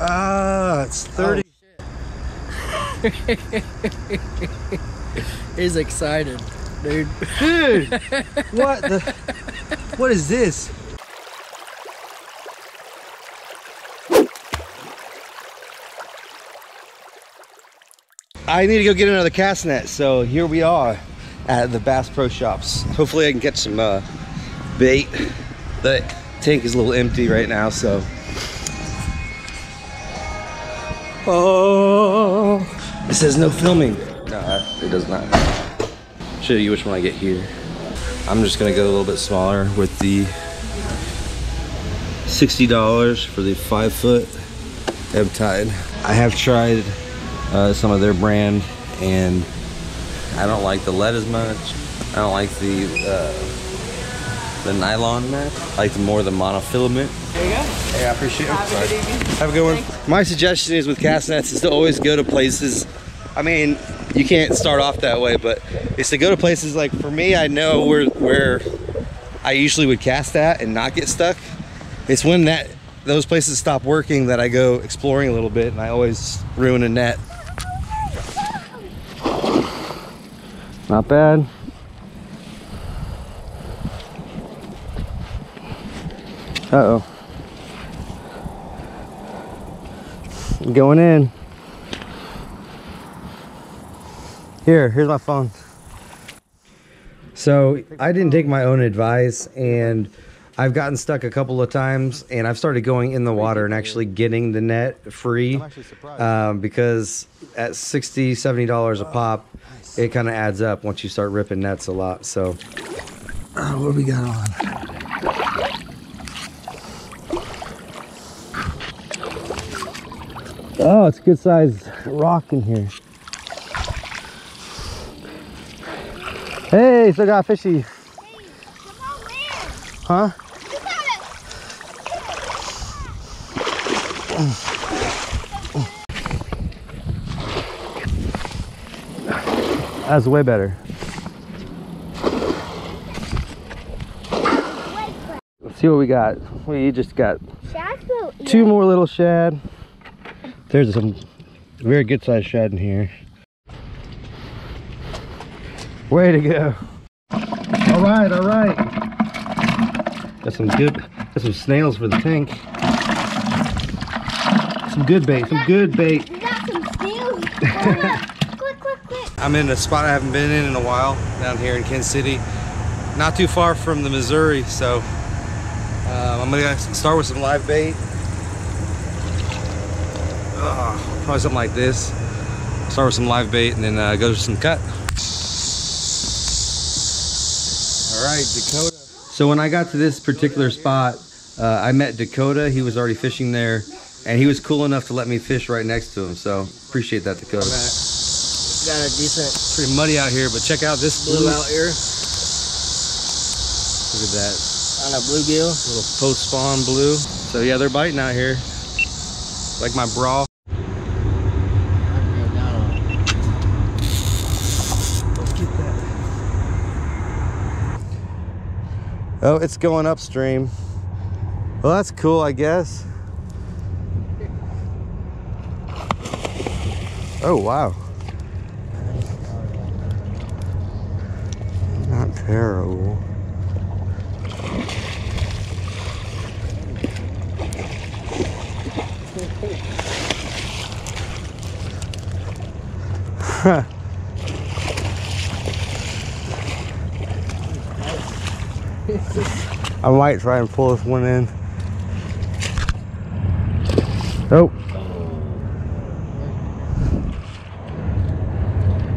Ah, it's 30. He's excited, dude. Dude, what the? What is this? I need to go get another cast net, so here we are at the Bass Pro Shops. Hopefully I can get some uh, bait. The tank is a little empty right now, so. Oh, it says no filming. No, it does not. Show you which one I get here. I'm just gonna go a little bit smaller with the $60 for the five foot ebb tide. I have tried uh, some of their brand and I don't like the lead as much. I don't like the uh, the nylon mat. I like the more the monofilament. There you go. Hey, I appreciate it. Have a good evening. Have a good one. My suggestion is with cast nets is to always go to places. I mean, you can't start off that way, but it's to go to places like for me. I know where where I usually would cast at and not get stuck. It's when that those places stop working that I go exploring a little bit, and I always ruin a net. Not bad. Uh oh. Going in. Here, here's my phone. So I didn't take my own advice and I've gotten stuck a couple of times and I've started going in the water and actually getting the net free um, because at 60 $70 a pop, it kind of adds up once you start ripping nets a lot. So uh, what do we got on? Oh, it's a good sized rock in here. Hey, still got fishy. Huh? That's way better. Let's see what we got. We just got two more little shad. There's some very good sized shad in here. Way to go. All right, all right. Got some good, got some snails for the tank. Some good bait, some good bait. We got some snails. quick, quick, quick. I'm in a spot I haven't been in in a while down here in Kansas City. Not too far from the Missouri, so uh, I'm gonna start with some live bait. Probably something like this. Start with some live bait and then uh, go to some cut. All right, Dakota. So when I got to this particular spot, uh, I met Dakota. He was already fishing there, and he was cool enough to let me fish right next to him. So appreciate that, Dakota. Got a decent Pretty muddy out here, but check out this blue blue. out here Look at that on a bluegill. little post spawn blue. So yeah, they're biting out here. Like my bra. Oh, it's going upstream. Well, that's cool, I guess. Oh, wow. Not terrible. I might try and pull this one in. Nope.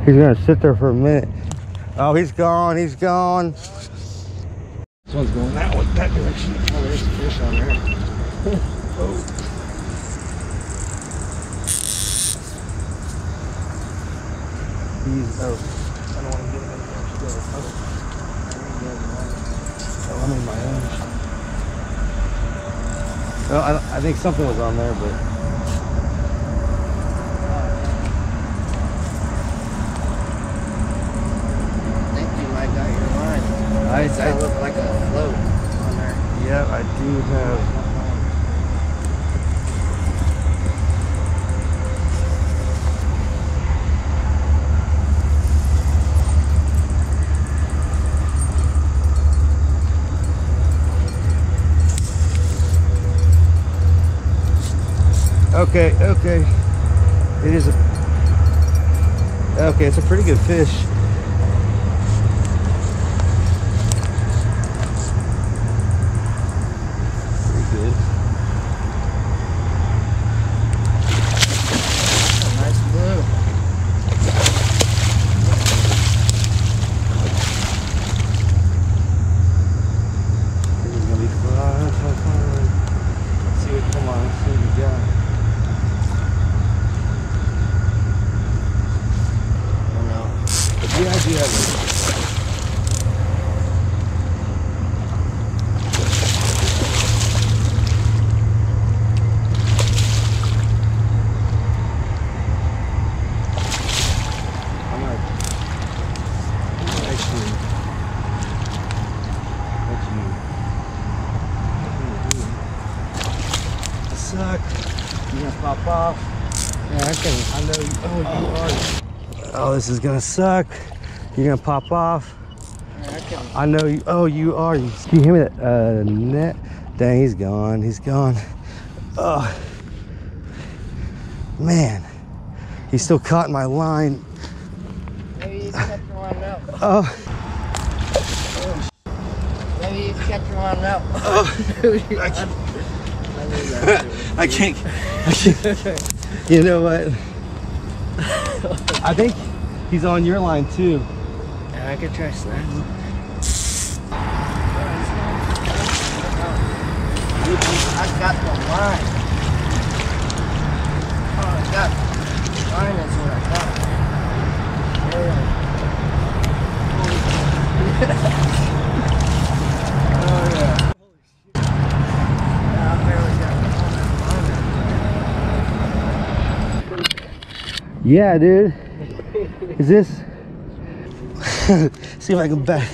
He's gonna sit there for a minute. Oh, he's gone, he's gone. This one's going that one, that direction. Oh, there's the fish on there. He's, oh, I don't wanna get him in there still. Oh, I'm my own. Well, I, I think something was on there, but. I think you might got your line. I, I, look like a float on there. yeah, I do have. Okay, okay. It is a. Okay, it's a pretty good fish. Pretty good. Nice blue. This is gonna be fun, fun, fun. Let's see what, come on, let's see what we got. Oh no. Yeah, I do have it. I'm gonna, I'm gonna actually let you. I suck. You gonna pop off? Yeah, I can. I know you. Oh, you are. Oh, this is gonna suck. You're gonna pop off. Yeah, I can. I know you. Oh, you are. You, can you hear me? That uh, net. Dang, he's gone. He's gone. Oh, man. He's still caught in my line. Maybe you kept your line out. Oh, Maybe you kept your line out. oh. I can't- I can't. You know what? I think he's on your line too. Yeah, I could try that. I got the line. Oh, I got the line is what I got. Yeah. oh yeah. Yeah, I barely got the line. Yeah, dude. Is this? See if I can back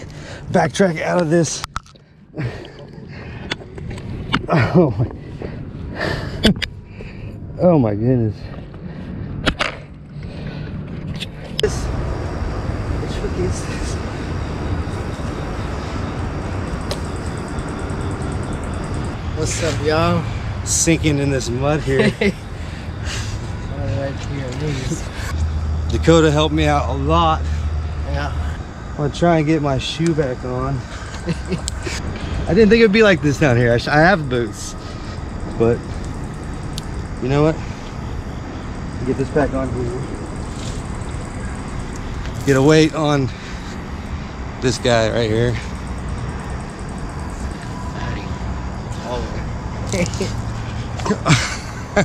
backtrack out of this. Oh my. Oh my goodness. This. Which hook is this? What's up, y'all? Sinking in this mud here. Right to your knees. Dakota helped me out a lot. Yeah. I'm gonna try and get my shoe back on. I didn't think it would be like this down here. I, I have boots, but you know what? Get this back on here. Get a weight on this guy right here.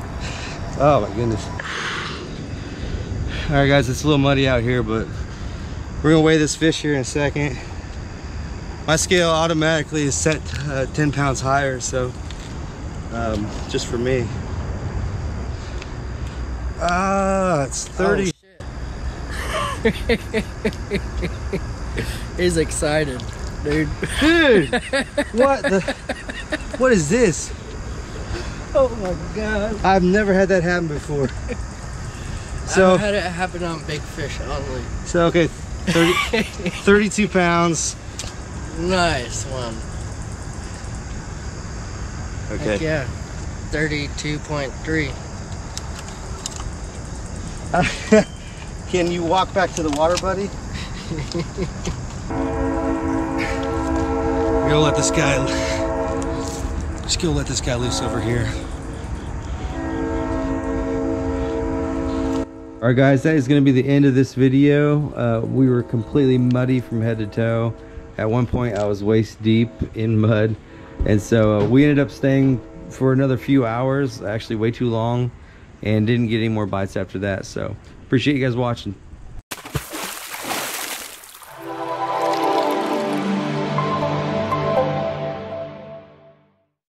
Oh my goodness. All right, guys, it's a little muddy out here, but we're gonna weigh this fish here in a second. My scale automatically is set uh, 10 pounds higher, so um, just for me. Ah, it's 30. He's excited, dude. Dude, what the? What is this? Oh my god. I've never had that happen before. So I've had it happen on big fish only. so okay, 30, 32 pounds. Nice one. Okay. Heck yeah. 32.3. Can you walk back to the water, buddy? We're gonna let this guy. Just gonna let this guy loose over here. All right, guys, that is gonna be the end of this video. Uh, we were completely muddy from head to toe. At one point, I was waist deep in mud, and so uh, we ended up staying for another few hours. Actually, way too long, and didn't get any more bites after that. So appreciate you guys watching.